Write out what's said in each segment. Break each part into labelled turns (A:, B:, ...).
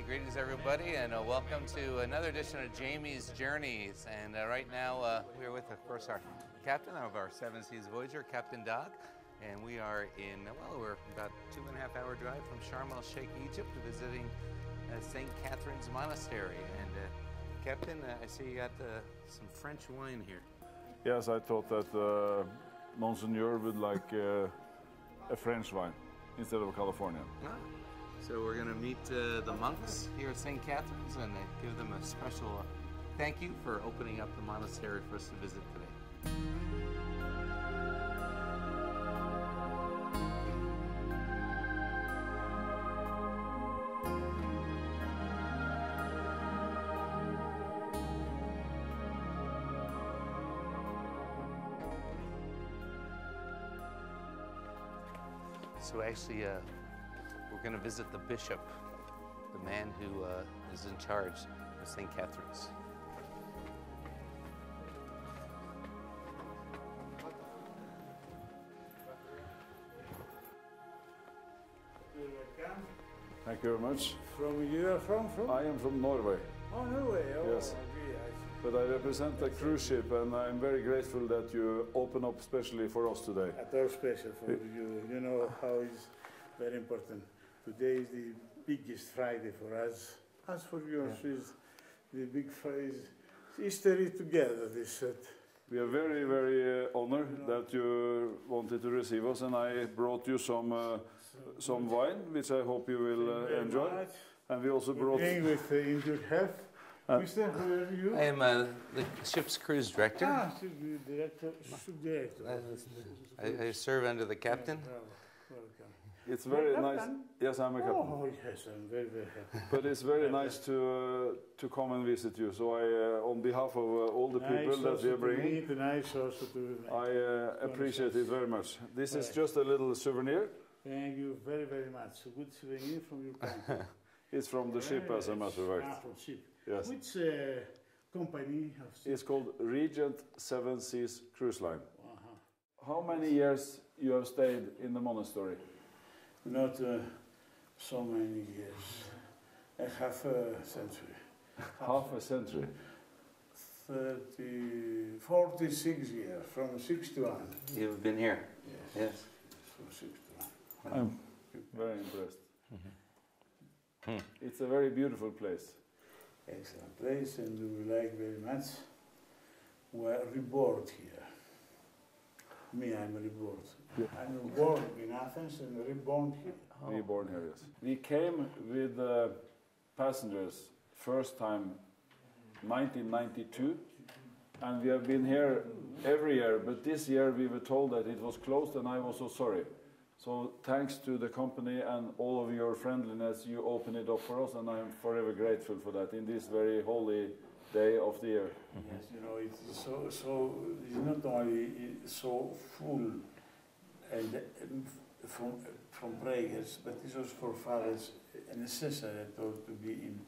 A: Hey, greetings everybody, and uh, welcome to another edition of Jamie's Journeys. And uh, right now uh, we're with, of course, our captain of our Seven Seas Voyager, Captain Dag. And we are in, well, we're about two and a half hour drive from Sharm el Sheikh, Egypt, visiting uh, St. Catherine's Monastery. And uh, Captain, uh, I see you got uh, some French wine here.
B: Yes, I thought that uh, Monseigneur would like uh, a French wine instead of a Californian.
A: Ah, So we're going to meet uh, the monks here at St. Catherine's and uh, give them a special thank you for opening up the monastery for us to visit today. So actually, uh, we're going to visit the bishop, the man who uh, is in charge of St. Catherine's.
B: Thank you very much.
C: From you are from? From?
B: I am from Norway,
C: Oh, Norway. Oh,
B: Yes.
C: okay,
B: but I represent a cruise ship and I'm very grateful that you open up specially for us today.
C: At all special for you. You know how it's very important. Today is the biggest Friday for us. As for you, is the big Friday. History together, this said.
B: We are very, very uh, honored that you wanted to receive us and I brought you some, uh, some wine, which I hope you will uh, enjoy. And we also brought...
C: Being with uh, in good health.
B: Uh,
C: Mr. Who are you?
A: I am uh, the ship's cruise director.
C: Ah, should be director.
A: I, I serve under the captain.
C: Yeah, bravo. Welcome.
B: It's very
C: Captain?
B: nice. Yes, I'm a captain.
C: Oh, yes, I'm very, very happy.
B: But it's very nice to uh, to come and visit you. So I, uh, on behalf of uh, all the people
C: nice
B: that
C: also
B: we are
C: to
B: bringing,
C: meet, nice also to
B: I uh, appreciate it very much. This is just a little souvenir.
C: Thank you very, very much. A good souvenir from your country.
B: It's from the ship, as a matter of
C: Ah, from ship.
B: Yes.
C: Which uh, company of?
B: It's called Regent Seven Seas Cruise Line.
C: Uh-huh.
B: How many years you have stayed in the monastery?
C: Not uh, so many years. A half a century.
B: Half a century.
C: 30, 46 years, from 61.
A: You've been here.
C: Yes,
A: Yes.
C: from 61.
B: I'm very impressed. It's a very beautiful place.
C: Excellent place, and we like very much. We're reborn here. Me, I'm reborn.
B: Yeah.
C: I'm born in Athens and reborn here.
B: Reborn here, yes. We came with uh, passengers first time 1992 and we have been here every year but this year we were told that it was closed and I was so sorry. So thanks to the company and all of your friendliness you opened it up for us and I'm forever grateful for that in this very holy day of the year.
C: Yes, you know, it's so, so, it's not only so full and um, from, from prayers, but this was for fathers necessary to, to be in,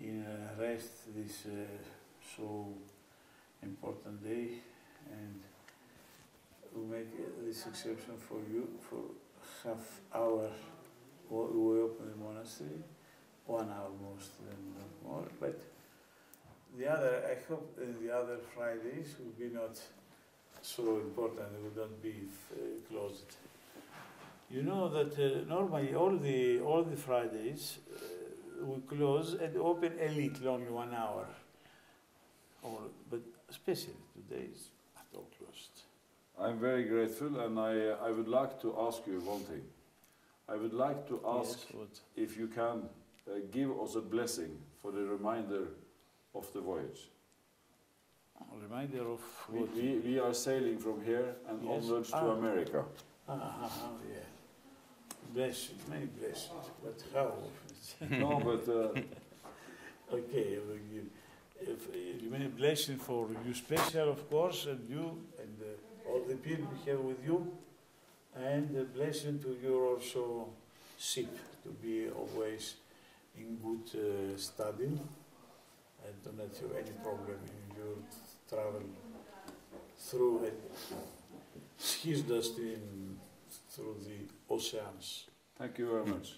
C: in uh, rest this uh, so important day. And we make uh, this exception for you for half hour. We open the monastery, one hour most than more, but the other, I hope uh, the other Fridays will be not so important, will not be uh, closed. You know that uh, normally all the, all the Fridays uh, we close and open a little, only one hour. Or, but especially today is not all closed.
B: I'm very grateful and I, uh, I would like to ask you one thing. I would like to ask
C: Yes,
B: if you can uh, give us a blessing for the remainder of the voyage.
C: Reminder of
B: We,
C: what?
B: we, we are sailing from here and
C: Yes.
B: onwards to
C: Ah.
B: America.
C: Ah, ah, ah, yeah. Blessings, many blessings, but how
B: no, but uh,
C: Okay, I will give. If, uh, you mean a blessing for you special, of course, and you and uh, all the people here with you, and a blessing to your also ship to be always in good uh, study and to not have any problem in your travel through it. His dust in through the oceans.
B: thank you very much.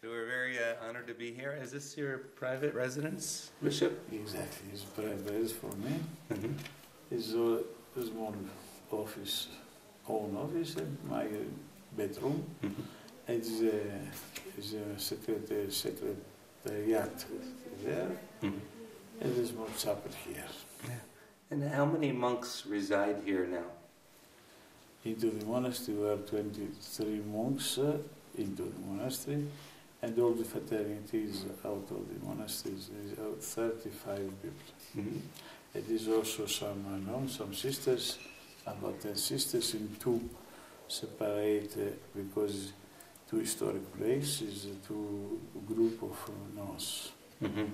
A: So we're very uh, honored to be here. Is this your private residence, Bishop?
C: Exactly, it's private for me.
A: Mm-hmm.
C: It's a small office, own office, and my bedroom.
A: Mm-hmm.
C: It's a, it's a secretary, secretariat there,
A: Mm-hmm.
C: and a small chapel here.
A: And how many monks reside here now?
C: Into the monastery were 23 monks uh, into the monastery, and all the fraternities out of the monasteries is out 35 people.
A: Mm-hmm.
C: It is also some unknown, some sisters, about 10 sisters in two separate, uh, because two historic places, uh, two group of uh, nuns,
A: Mm-hmm.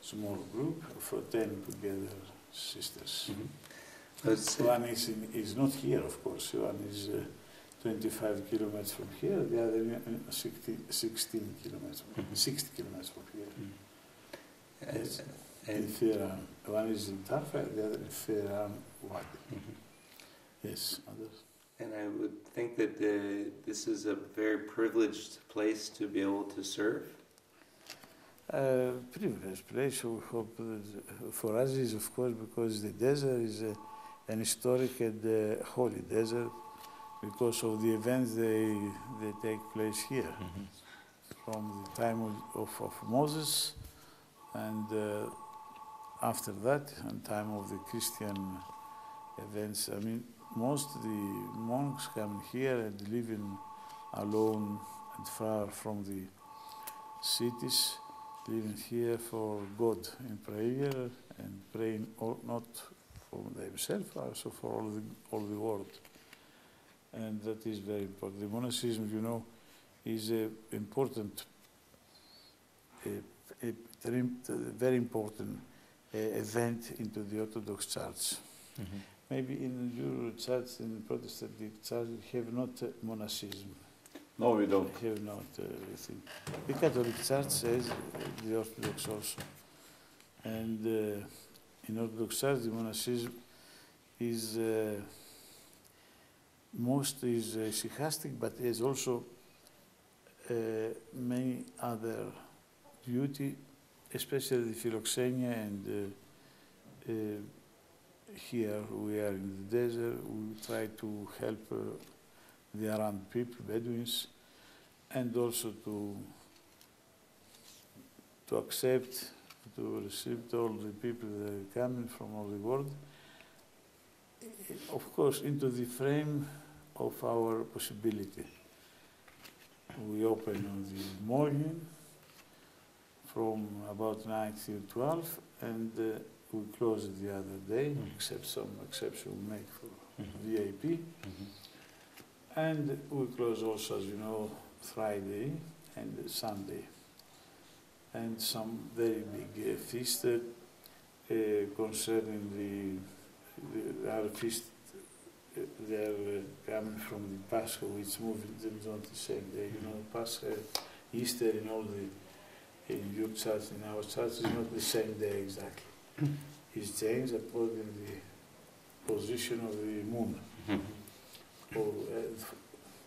C: small group for 10 together sisters.
A: Mm-hmm.
C: One is, in, is not here, of course. One is uh, 25 kilometers from here. The other uh, 60, 16 kilometers,
A: Mhm.
C: 60 kilometers from here.
A: Uh,
C: Yes. In
A: and-
C: Firan. One is in Tafa, the other in Firan Wadi.
A: Mhm.
C: Yes, others.
A: And I would think that uh, this is a very privileged place to be able to serve.
C: Uh, privileged place. We hope for us is of course because the desert is a, an historic and uh, holy desert because of the events they they take place here. from the time of, of, of Moses and uh, after that and time of the Christian events. I mean, most of the monks come here and living alone and far from the cities, living here for God in prayer and praying all, not for themselves, also for all the, all the world. And that is very important. The monasticism, you know, is a important, a, a, very- a very important uh, event into the Orthodox Church. Maybe in your church, in Protestant church, you have not monasticism.
B: No, we don't.
C: Have not uh, everything. The Catholic Church says the Orthodox also. And uh, in Orthodox Church, the monasticism is uh, most is uh, hesychastic, but is also uh, many other duty, especially the philoxenia and uh, uh, here we are in the desert. We try to help uh, the around people, Bedouins, and also to to accept, to receive all the people that are coming from all the world. Of course, into the frame of our possibility. We open on the morning from about 9 till 12, and uh, we close it the other day,
A: Mhm.
C: except some exception we make for
A: Mhm.
C: VIP. And we close also, as you know, Friday and Sunday. And some very big uh, feast uh, concerning the, the our feast. Uh, they are uh, coming from the Pascha, which moving them not the same day. You know, Pascha, Easter, in all the in your church, in our church, is not the same day exactly. It's changed according to the position of the moon. Oh, uh, f-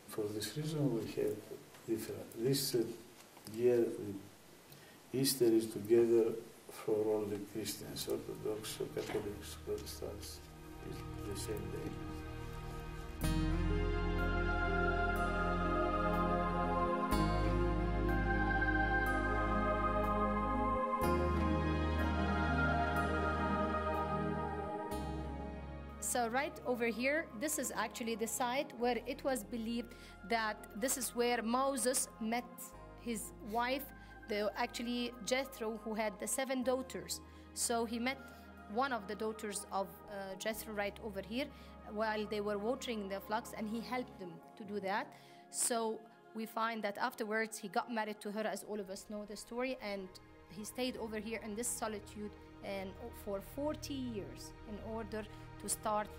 C: for this reason, we have different. This uh, year, Easter is together for all the Christians, Orthodox, Catholics, Protestants. It's the same day.
D: So right over here, this is actually the site where it was believed that this is where Moses met his wife, the actually Jethro, who had the seven daughters. So he met one of the daughters of uh, Jethro right over here while they were watering the flocks, and he helped them to do that. So we find that afterwards he got married to her, as all of us know the story, and he stayed over here in this solitude and for 40 years in order to start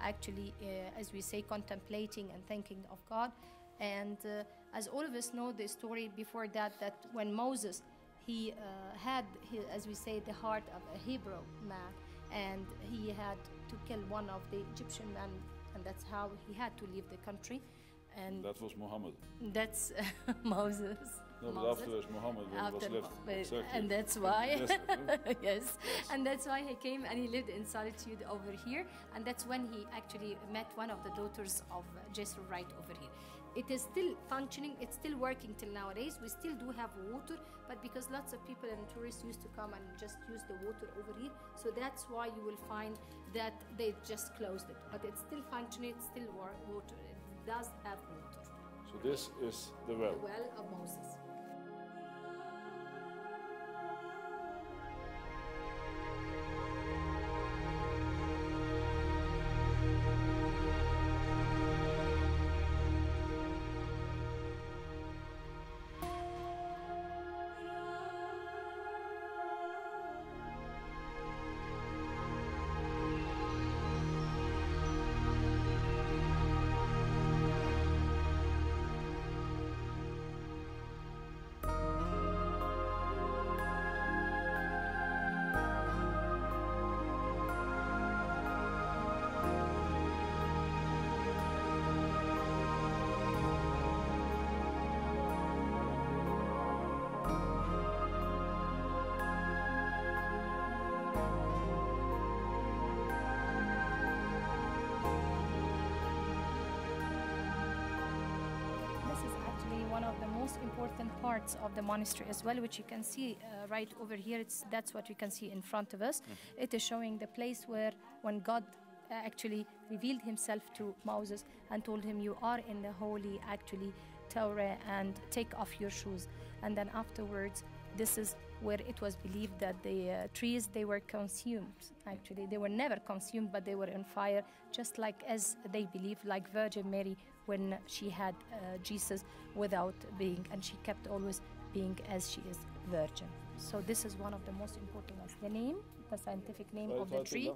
D: actually, uh, as we say, contemplating and thinking of God. And uh, as all of us know the story before that, that when Moses, he uh, had, he, as we say, the heart of a Hebrew man, and he had to kill one of the Egyptian men, and that's how he had to leave the country. and
B: That was Muhammad.
D: that's Moses.
B: No, but afterwards Muhammad was left. Exactly.
D: and that's why.
B: Yes,
D: yes. And that's why he came and he lived in solitude over here. And that's when he actually met one of the daughters of Jethro right over here. It is still functioning. It's still working till nowadays. We still do have water but because lots of people and tourists used to come and just use the water over here. So that's why you will find that they just closed it. But it's still functioning. It's still wa- water. It does have water.
B: So this is the well.
D: the well of Moses most important parts of the monastery as well, which you can see uh, right over here. It's, that's what we can see in front of us. It is showing the place where, when God uh, actually revealed himself to Moses and told him, You are in the holy, actually, Torah, and take off your shoes. And then afterwards, this is where it was believed that the uh, trees they were consumed actually they were never consumed but they were on fire just like as they believed like virgin mary when she had uh, jesus without being and she kept always being as she is virgin so this is one of the most important ones the name the scientific name of the tree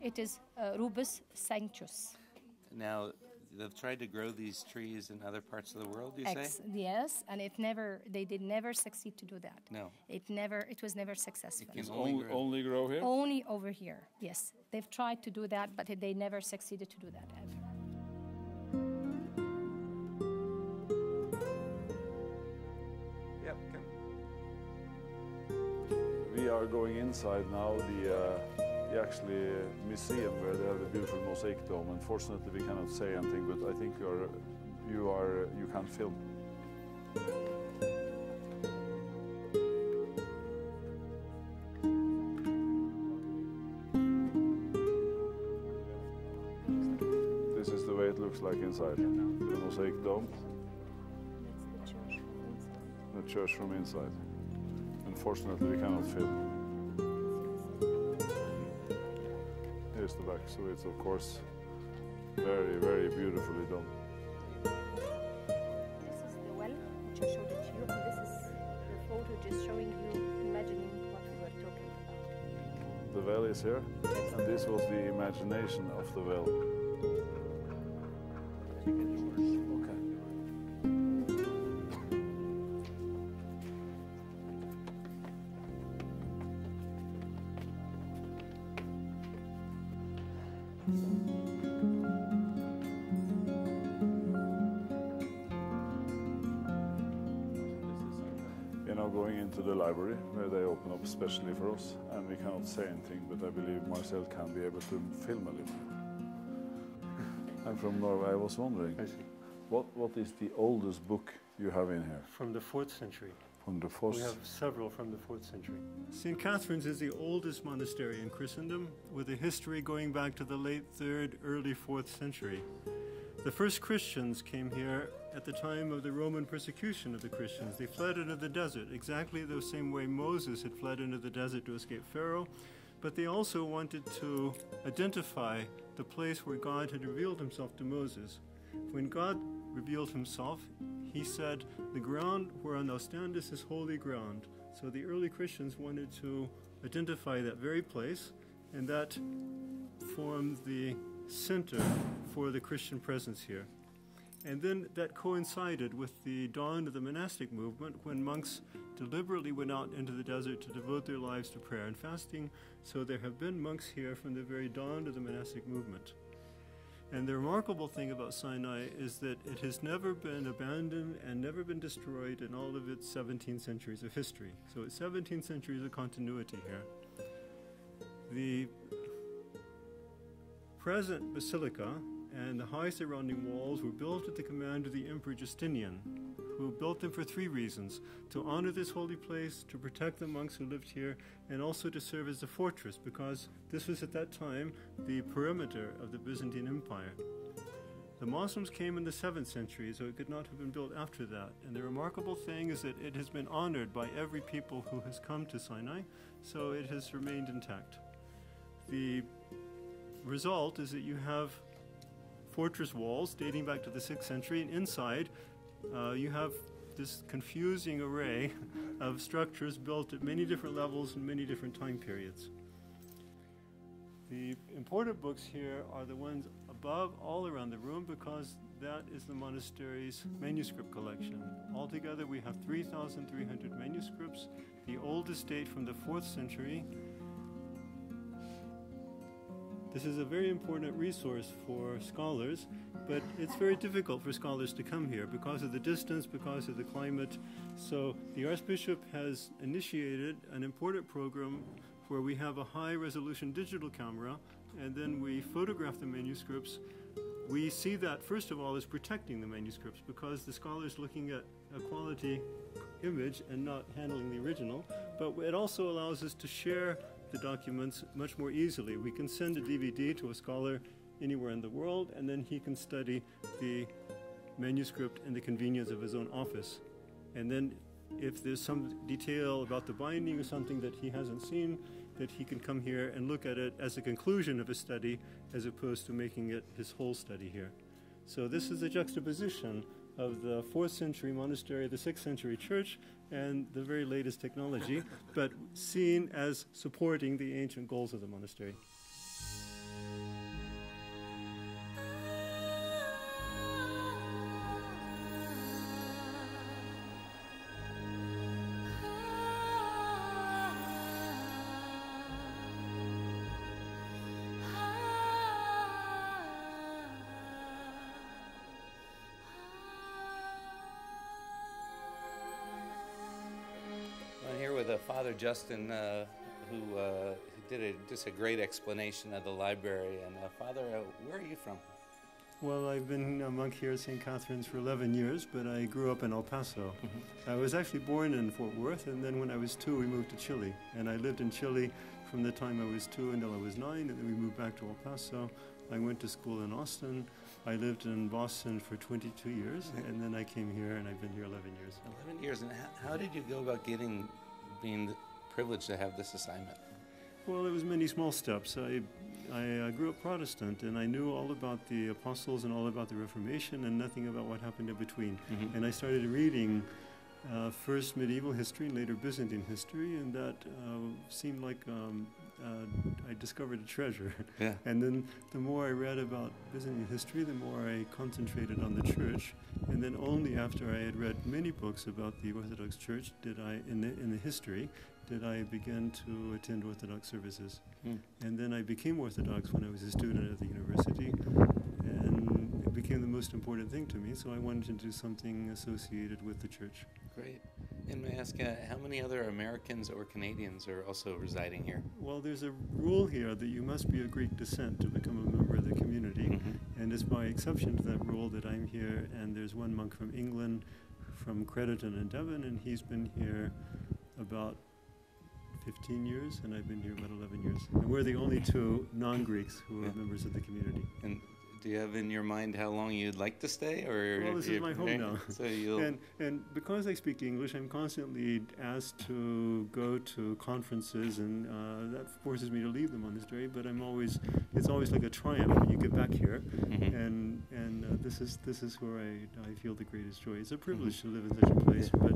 D: it is uh, rubus sanctus
A: Now, they've tried to grow these trees in other parts of the world, you say?
D: Yes and it never they did never succeed to do that
A: No.
D: it never it was never successful
A: can only
B: only,
A: grow.
B: only grow here?
D: Only over here, yes. They've tried to do that, but they never succeeded to do that ever.
B: Are going inside now the, uh, the actually museum where they have the beautiful mosaic dome. Unfortunately, we cannot say anything, but I think you are, you are, you can film. This is the way it looks like inside the mosaic dome,
D: That's the church.
B: the church from inside. Unfortunately, we cannot film. Here's the back, so it's of course very, very beautifully done.
D: This is the well, which I showed it to you, and this is the photo just showing you, imagining what we were talking about.
B: The well is here, and this was the imagination of the well. They open up specially for us, and we cannot say anything, but I believe Marcel can be able to film a little bit. I'm from Norway. I was wondering, what, what is the oldest book you have in here
E: From the 4th century.
B: from the first?
E: We have several from the 4th century.
F: St. Catherine's is the oldest monastery in Christendom, with a history going back to the late 3rd, early 4th century. The first Christians came here at the time of the Roman persecution of the Christians. They fled into the desert, exactly the same way Moses had fled into the desert to escape Pharaoh, but they also wanted to identify the place where God had revealed himself to Moses. When God revealed himself, he said, The ground whereon thou standest is holy ground. So the early Christians wanted to identify that very place, and that formed the center for the Christian presence here. And then that coincided with the dawn of the monastic movement when monks deliberately went out into the desert to devote their lives to prayer and fasting. So there have been monks here from the very dawn of the monastic movement. And the remarkable thing about Sinai is that it has never been abandoned and never been destroyed in all of its 17 centuries of history. So it's 17 centuries of continuity here. The present basilica and the high surrounding walls were built at the command of the Emperor Justinian, who built them for three reasons to honor this holy place, to protect the monks who lived here, and also to serve as a fortress, because this was at that time the perimeter of the Byzantine Empire. The Muslims came in the 7th century, so it could not have been built after that. And the remarkable thing is that it has been honored by every people who has come to Sinai, so it has remained intact. The result is that you have fortress walls dating back to the 6th century, and inside uh, you have this confusing array of structures built at many different levels and many different time periods. The important books here are the ones above all around the room because that is the monastery's manuscript collection. Altogether, we have 3,300 manuscripts, the oldest date from the 4th century. This is a very important resource for scholars, but it's very difficult for scholars to come here because of the distance, because of the climate. So, the Archbishop has initiated an important program where we have a high resolution digital camera and then we photograph the manuscripts. We see that, first of all, as protecting the manuscripts because the scholar is looking at a quality image and not handling the original. But it also allows us to share the documents much more easily. We can send a DVD to a scholar anywhere in the world, and then he can study the manuscript in the convenience of his own office. And then if there's some detail about the binding or something that he hasn't seen, that he can come here and look at it as a conclusion of his study as opposed to making it his whole study here. So this is a juxtaposition of the 4th century monastery, the 6th century church, and the very latest technology, but seen as supporting the ancient goals of the monastery.
A: Uh, Justin, uh, who uh, did a, just a great explanation of the library. And uh, Father, uh, where are you from?
F: Well, I've been a monk here at St. Catherine's for 11 years, but I grew up in El Paso. I was actually born in Fort Worth, and then when I was two, we moved to Chile. And I lived in Chile from the time I was two until I was nine, and then we moved back to El Paso. I went to school in Austin. I lived in Boston for 22 years, and then I came here, and I've been here 11 years.
A: 11 years. And how, how did you go about getting, being privileged to have this assignment?
F: Well, it was many small steps. I, I uh, grew up Protestant, and I knew all about the apostles and all about the Reformation, and nothing about what happened in between.
A: Mhm.
F: And I started reading uh, first medieval history and later Byzantine history, and that uh, seemed like um, uh, I discovered a treasure.
A: Yeah.
F: And then the more I read about Byzantine history, the more I concentrated on the church. And then only after I had read many books about the Orthodox Church did I, in the, in the history, did I begin to attend Orthodox services.
A: Hmm.
F: And then I became Orthodox when I was a student at the university, and it became the most important thing to me. So I wanted to do something associated with the church.
A: Great. And may I ask, uh, how many other Americans or Canadians are also residing here?
F: Well, there's a rule here that you must be of Greek descent to become a member of the community,
A: Mhm.
F: and it's by exception to that rule that I'm here. And there's one monk from England, from Crediton and Devon, and he's been here about 15 years, and I've been here about 11 years. And we're the only two non-Greeks who are
A: Yeah.
F: members of the community.
A: And do you have in your mind how long you'd like to stay, or
F: Well, this is my home
A: right?
F: now.
A: So you'll
F: And, and because I speak English, I'm constantly asked to go to conferences, and uh, that forces me to leave the monastery. But I'm always, it's always like a triumph when you get back here,
A: Mhm.
F: and and uh, this is this is where I, I feel the greatest joy. It's a privilege
A: Mm-hmm.
F: to live in such a place, but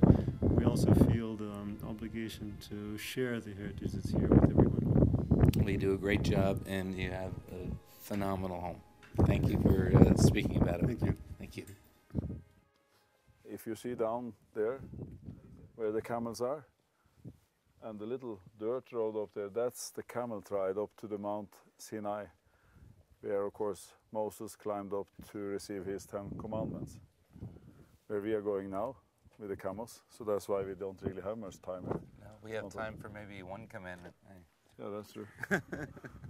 F: we also feel the um, obligation to share the heritage that's here with everyone.
A: Well, you do a great job, and you have a phenomenal home. Thank you for uh, speaking about it.
F: Thank you.
A: Thank you.
B: If you see down there where the camels are, and the little dirt road up there, that's the camel ride up to the Mount Sinai. where, of course, Moses climbed up to receive his Ten Commandments. Where we are going now with the camels, so that's why we don't really have much time here.
A: No, we have time for maybe one commandment.
B: Yeah, that's true.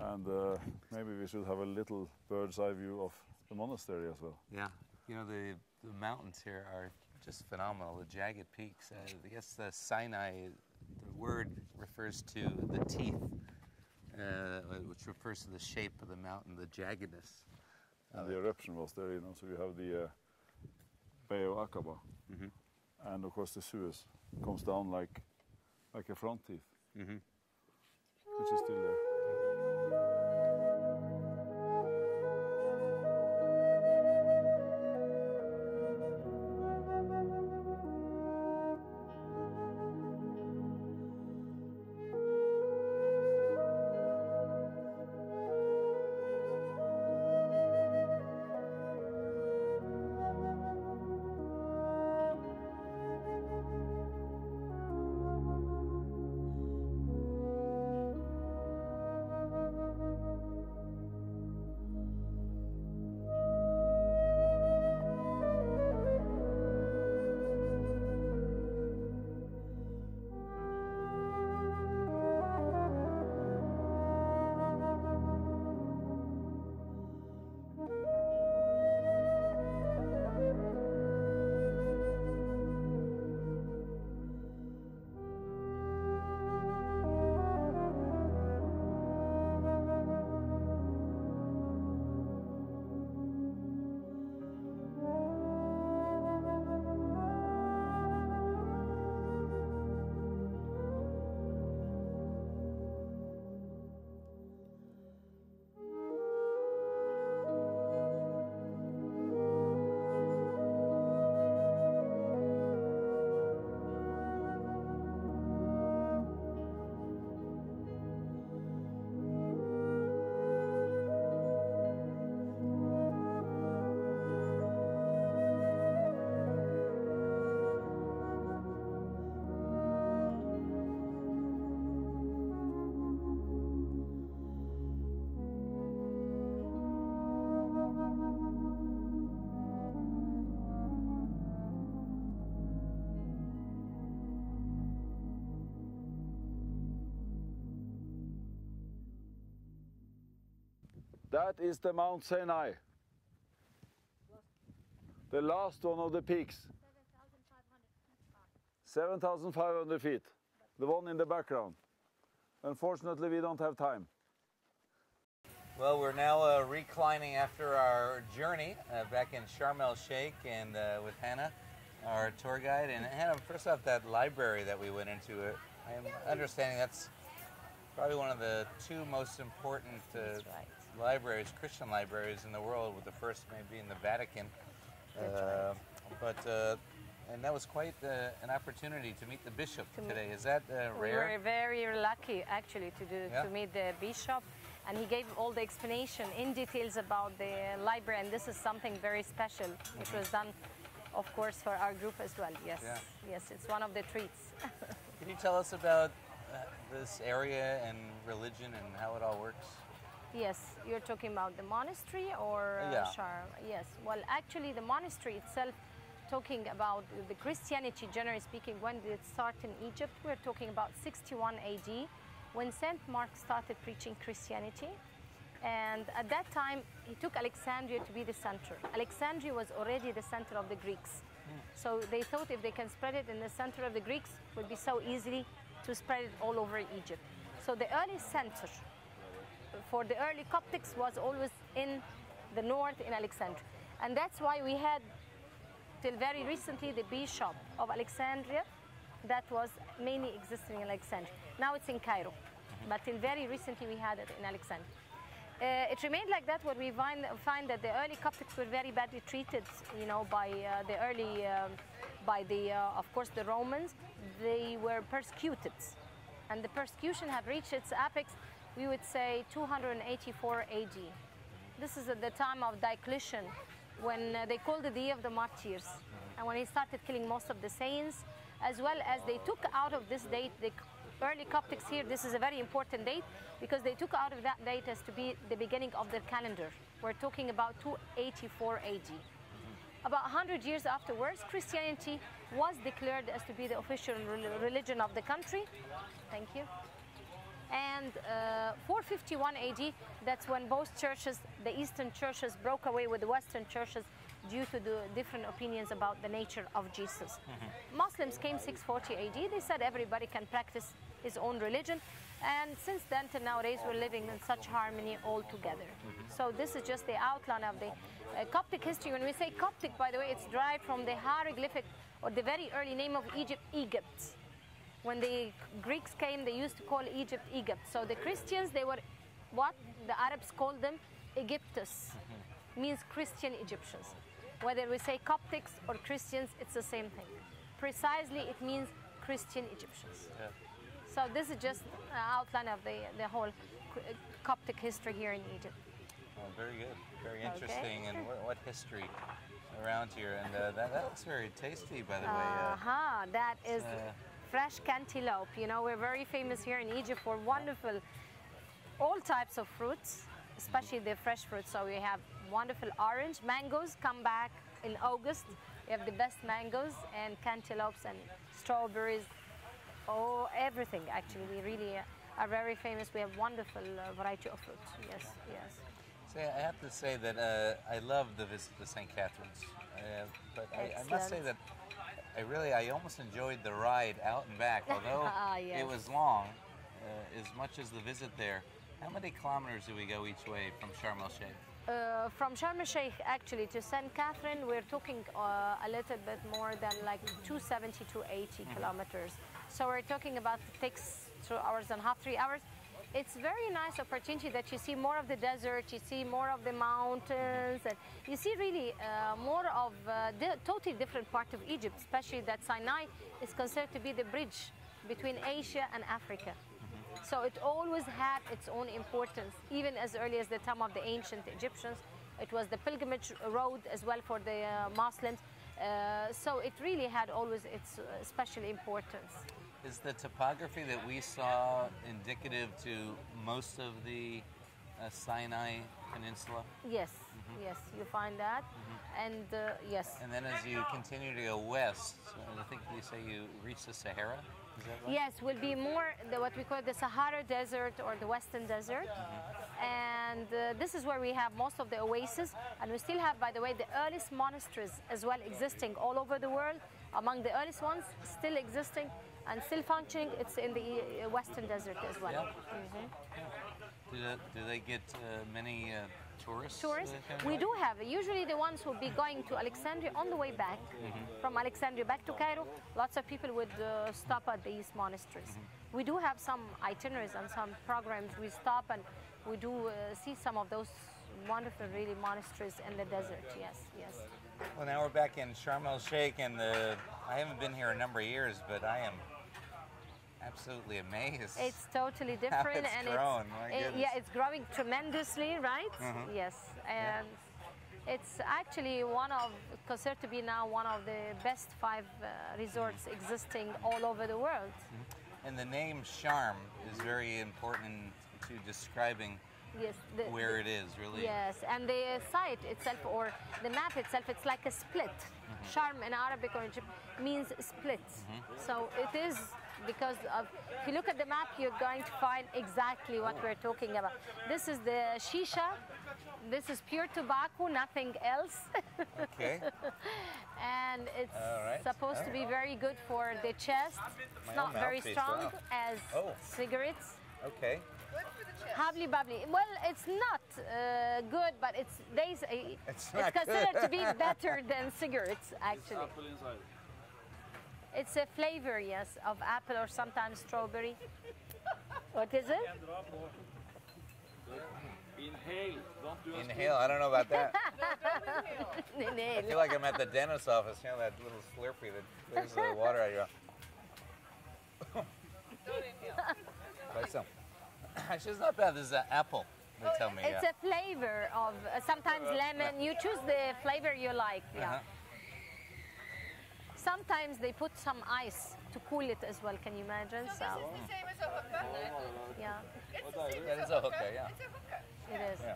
B: and uh, maybe we should have a little bird's eye view of the monastery as well.
A: Yeah, you know the the mountains here are just phenomenal. The jagged peaks. Uh, I guess the Sinai, the word refers to the teeth, uh, which refers to the shape of the mountain, the jaggedness.
B: And the eruption was there, you know, so you have the uh, Bay of Aqaba.
A: Mhm.
B: And of course, the Suez comes down like, like a front teeth,
A: Mhm.
B: which is still there. That is the Mount Sinai. The last one of the peaks. 7,500 feet. The one in the background. Unfortunately, we don't have time.
A: Well, we're now uh, reclining after our journey uh, back in Sharm el Sheikh and uh, with Hannah, our tour guide. And Hannah, first off, that library that we went into, uh, I'm understanding that's probably one of the two most important uh,
G: right.
A: Libraries, Christian libraries in the world, with the first maybe in the Vatican. Uh, But uh, and that was quite uh, an opportunity to meet the bishop
G: To
A: today. Is that uh,
G: We
A: rare?
G: were very lucky actually to do
A: Yeah.
G: to meet the bishop, and he gave all the explanation in details about the library, and this is something very special. It was done, of course, for our group as well. Yes,
A: Yeah.
G: yes, it's one of the treats.
A: Can you tell us about uh, this area and religion and how it all works?
G: Yes, you're talking about the monastery or uh,
A: Yeah.
G: Sharm? Yes. Well, actually, the monastery itself, talking about the Christianity, generally speaking, when did it start in Egypt? We're talking about 61 AD, when Saint Mark started preaching Christianity. And at that time, he took Alexandria to be the center. Alexandria was already the center of the Greeks. So they thought if they can spread it in the center of the Greeks, it would be so easily to spread it all over Egypt. So the early center for the early Coptics was always in the north in Alexandria. And that's why we had, till very recently, the bishop of Alexandria that was mainly existing in Alexandria. Now it's in Cairo, but till very recently we had it in Alexandria. Uh, it remained like that where we find, find that the early Coptics were very badly treated, you know, by uh, the early, um, by the, uh, of course, the Romans. They were persecuted, and the persecution had reached its apex, we would say, 284 AD. This is at the time of Diocletian, when uh, they called it the Year of the Martyrs, and when he started killing most of the saints, as well as they took out of this date the early Coptics here, this is a very important date because they took out of that date as to be the beginning of their calendar. We're talking about 284 AD. About 100 years afterwards, Christianity was declared as to be the official religion of the country. Thank you. And uh, 451 AD, that's when both churches, the Eastern churches, broke away with the Western churches due to the different opinions about the nature of Jesus. Muslims came 640 AD. They said everybody can practice his own religion. And since then to nowadays, we're living in such harmony all together. So this is just the outline of the uh, Coptic history. When we say Coptic, by the way, it's derived from the hieroglyphic or the very early name of Egypt, Egypt. When the Greeks came, they used to call Egypt Egypt. So the Christians, they were what the Arabs called them Egyptus, means Christian Egyptians. Whether we say Coptics or Christians, it's the same thing. Precisely, it means Christian Egyptians.
A: Yeah.
G: So this is just an outline of the, the whole uh, Coptic history here in Egypt.
A: Well, very good, very
G: Okay.
A: interesting, and what, what history around here, and uh, that, that looks very tasty, by the way. Uh,
G: Aha, that is
A: uh,
G: fresh cantaloupe. You know, we're very famous here in Egypt for wonderful, all types of fruits, especially the fresh fruits. So we have wonderful orange, mangoes come back in August. We have the best mangoes and cantaloupes and strawberries. Oh, everything actually. We really are very famous. We have wonderful uh, variety of fruits. Yes, yes.
A: Say, I have to say that uh, I love the visit to St. Catherine's, uh, but I, I must say that I really, I almost enjoyed the ride out and back, although
G: Ah, yes.
A: it was long, uh, as much as the visit there. How many kilometers do we go each way from Sharm el Sheikh?
G: Uh, from Sharm el Sheikh actually to St. Catherine, we're talking uh, a little bit more than like 270 to 80 kilometers. So we're talking about takes two hours and a half, three hours. It's very nice opportunity that you see more of the desert, you see more of the mountains, and you see really uh, more of uh, the totally different part of Egypt, especially that Sinai is considered to be the bridge between Asia and Africa. So it always had its own importance, even as early as the time of the ancient Egyptians. It was the pilgrimage road as well for the uh, Muslims. Uh, so it really had always its uh, special importance.
A: Is the topography that we saw indicative to most of the uh, Sinai Peninsula?
G: Yes, yes, you find that. And uh, yes,
A: And then as you continue to go west, I think you say you reach the Sahara? Is that right?
G: yes, will be more the, what we call the Sahara Desert or the Western Desert. And uh, this is where we have most of the oases. And we still have, by the way, the earliest monasteries as well existing all over the world. Among the earliest ones still existing and still functioning, it's in the uh, Western Desert as well.
A: Yeah. Do, they, do they get uh, many uh, tourists?
G: tourists.
A: uh,
G: We do have usually the ones who will be going to Alexandria on the way back from Alexandria back to Cairo. Lots of people would uh, stop at these monasteries. We do have some itineraries and some programs. We stop and we do uh, see some of those wonderful, really monasteries in the desert. Yes, yes.
A: Well, now we're back in Sharm el Sheikh, and the, I haven't been here a number of years, but I am absolutely amazed.
G: It's totally different,
A: it's
G: and
A: grown,
G: it's eh, yeah, it's growing tremendously, right?
A: Mhm.
G: Yes, and it's actually one of considered to be now one of the best five uh, resorts existing all over the world.
A: and the name Sharm is very important to describing
G: Yes, the,
A: where it is, really.
G: Yes, and the site itself or the map itself, it's like a split. Mm-hmm. Sharm in Arabic or Egypt means split. Mm-hmm. So it is because of, if you look at the map, you're going to find exactly what oh. we're talking about. This is the shisha. This is pure tobacco, nothing else.
A: Okay.
G: and it's
A: right,
G: supposed to be very good for the chest.
A: My
G: It's not very strong as
A: Oh.
G: cigarettes.
A: Okay.
G: Hubbly bubbly. Well, it's not uh, good, but it's they say
A: It's not
G: considered to be better than cigarettes. Actually,
B: Apple inside.
G: it's a flavor, yes, of apple or sometimes strawberry. What is it?
B: Inhale. Don't do a
A: Inhale. I don't know about that. I feel like I'm at the dentist's office. You know that little Slurpee that clears the water out of your mouth. Try some. Actually, it's not bad. This is an apple. They tell me.
G: It's
A: yeah.
G: a flavor of uh, sometimes lemon. You choose the flavor you like. Yeah.
A: Uh-huh.
G: sometimes they put some ice to cool it as well. Can you imagine? So so. this is the same as a hookah. yeah,
A: That is a hookah, yeah.
G: it is. A hookah. It is.
A: Yeah.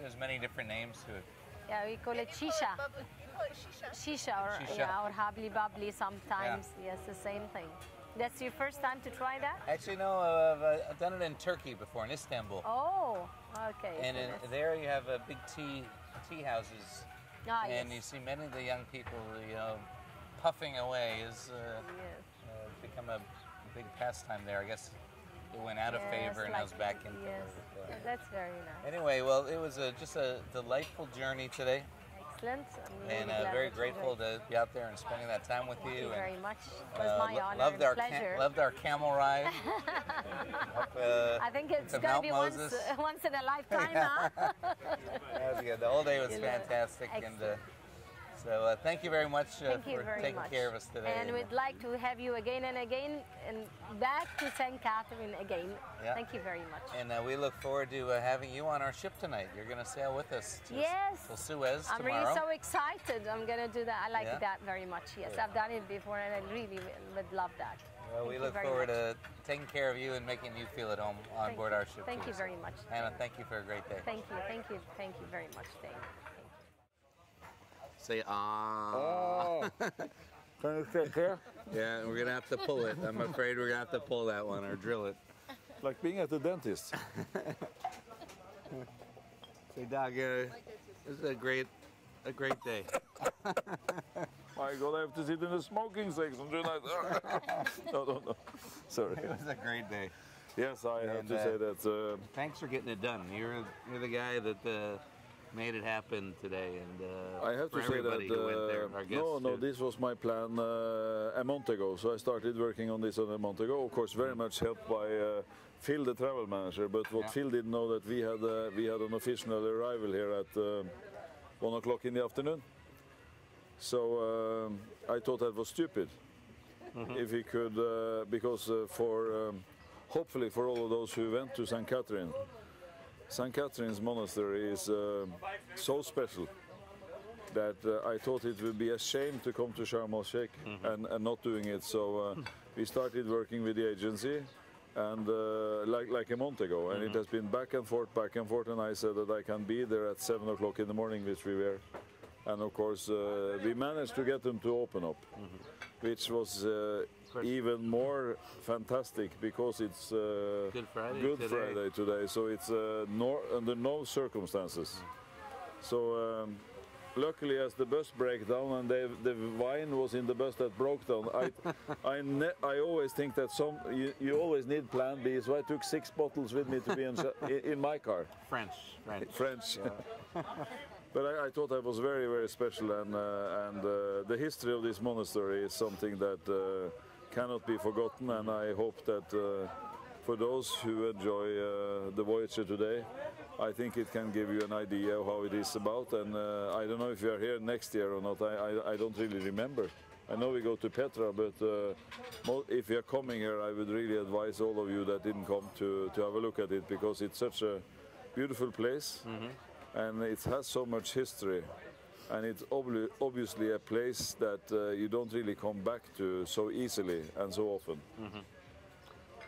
A: There's many different names to it.
G: Yeah, we call it shisha. Shisha or
A: Shisha.
G: yeah, or habli babli sometimes. Yes, the same thing. That's your first time to try that?
A: Actually, no, uh, I've, done it in Turkey before, in Istanbul.
G: Oh, okay.
A: and in, there you have uh, big tea tea houses,
G: ah,
A: and
G: yes.
A: you see many of the young people, you know, puffing away is uh,
G: yes.
A: uh, become a big pastime there. I guess it went out of
G: Yes,
A: favor and now it's
G: like-
A: back in
G: Yes,
A: favor. uh,
G: that's very nice.
A: Anyway, well, it was a, just a delightful journey today,
G: Excellent. Really
A: and uh, very grateful to be out there and spending that time with
G: Thank
A: you.
G: you very much. It was
A: uh,
G: my honor
A: loved our
G: pleasure.
A: loved our camel ride. up, uh,
G: I think it's going to be once, once in a lifetime, huh?
A: that was good. The whole day was fantastic, and uh. So uh, thank you very much uh,
G: you
A: for
G: very
A: taking
G: much.
A: care of us today.
G: And we'd like to have you again and again and back to St. Catherine again.
A: Yeah.
G: Thank you very much.
A: And uh, we look forward to uh, having you on our ship tonight. You're going to sail with us to,
G: Yes.
A: to Suez
G: I'm
A: tomorrow.
G: really so excited. I'm going to do that. I like
A: Yeah?
G: that very much. Yes. I've done it before and I really would love that.
A: well, we look forward
G: much.
A: to taking care of you and making you feel at home on
G: Thank
A: board
G: you.
A: our ship.
G: Thank
A: too.
G: you very much.
A: Hannah, thank you for a great day.
G: Thank you, thank you, thank you very much. Thank you.
A: Say ah.
B: Oh, can you take care?
A: Yeah, we're going to have to pull it. I'm afraid we're going to have to pull that one or drill it.
B: Like being at the dentist.
A: Say, Dag, uh, this is a great, a great day.
B: My God, I have to sit in the smoking section tonight. no, no, no. Sorry.
A: It was a great day.
B: Yes, I have to
A: uh,
B: say that. Uh,
A: Thanks for getting it done. You're you're the guy that uh, made it happen today, and uh,
B: I have
A: for
B: to say
A: everybody
B: that
A: who went there,
B: uh,
A: guests
B: no, no,
A: too.
B: this was my plan uh, a month ago. So I started working on this a month ago. Of course, very much helped by uh, Phil, the travel manager. But what
A: Yeah.
B: Phil didn't know that we had uh, we had an official arrival here at one o'clock in the afternoon. So um, I thought that was stupid.
A: Mm-hmm.
B: If he could, uh, because uh, for um, hopefully for all of those who went to St. Catherine, St. Catherine's monastery is um so special that uh, I thought it would be a shame to come to Sharm el Sheikh and, and not doing it. So uh, we started working with the agency, and uh, like like a month ago, and it has been back and forth, back and forth. And I said that I can be there at seven o'clock in the morning, which we were, and of course uh, we managed to get them to open up, which was. Even more fantastic because it's uh,
A: Good Friday
B: Good
A: today.
B: Friday today, so it's uh, nor- under no circumstances. So um, luckily, as the bus broke down and the, the wine was in the bus that broke down, I I, ne- I always think that some you, you always need Plan B. So I took six bottles with me to be in, in, my car,
A: French, French.
B: French. But I, I thought that was very, very special, and uh, and uh, the history of this monastery is something that uh, cannot be forgotten. And I hope that uh, for those who enjoy uh, the Voyager today, I think it can give you an idea of how it is about. And uh, I don't know if you are here next year or not. I, I, I don't really remember. I know we go to Petra, but uh, if you're coming here, I would really advise all of you that didn't come to, to have a look at it because it's such a beautiful place and it has so much history. And it's obli- obviously a place that uh, you don't really come back to so easily and so often.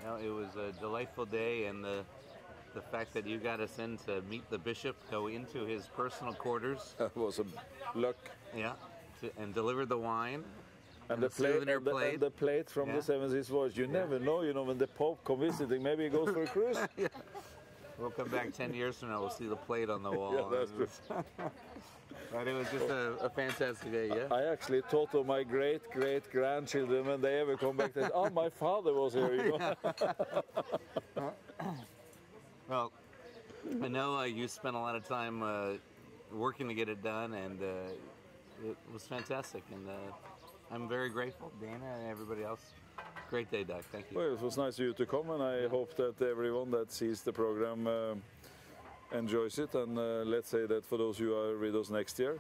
A: Well, it was a delightful day, and the the fact that you got us in to meet the bishop, go into his personal quarters,
B: That was a luck.
A: yeah, to, and deliver the wine.
B: And,
A: the
B: the, plate, and the,
A: plate.
B: and the plate from
A: Yeah.
B: the Seven Seas Voyage. You never know, you know, when the Pope comes visiting, maybe he goes for a cruise.
A: We'll come back 10 years from now, we'll see the plate on the wall.
B: Yeah, that's true.
A: But it was just a, a fantastic day, yeah?
B: I actually thought of my great great grandchildren when they ever come back. That oh, my father was here. You know?
A: Well, I know uh, you spent a lot of time uh, working to get it done, and uh, it was fantastic. And uh, I'm very grateful, Dana and everybody else. Great day, Dag. Thank you.
B: Well, it was nice of you to come, and I hope that everyone that sees the program uh, enjoys it. And uh, let's say that for those who are with us next year,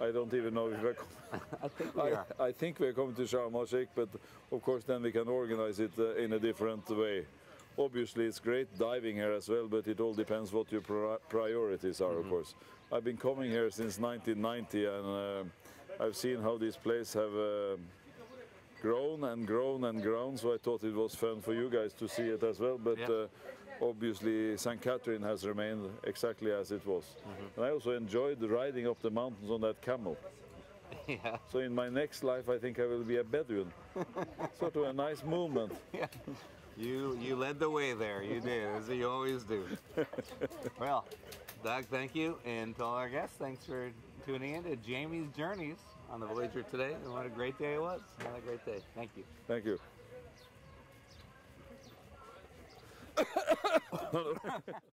B: I don't even know if we're coming.
A: I think we
B: I,
A: are.
B: I think we're coming to Sharm el Sheikh, but of course then we can organize it uh, in a different way. Obviously, it's great diving here as well, but it all depends what your pri- priorities are, of course. I've been coming here since 1990, and uh, I've seen how this place have uh, grown and grown and grown. So I thought it was fun for you guys to see it as well. But
A: Yeah.
B: uh, obviously, St. Catherine has remained exactly as it was. Mm-hmm. And I also enjoyed riding up the mountains on that camel.
A: Yeah.
B: So in my next life, I think I will be a Bedouin. sort of a nice movement. Yeah.
A: You you led the way there. You did, as you always do. well, Dag, thank you, and to all our guests, thanks for tuning in to Jamie's Journeys on the Voyager today. And what a great day it was. What a great day. Thank you.
B: Thank you. ハハハハ。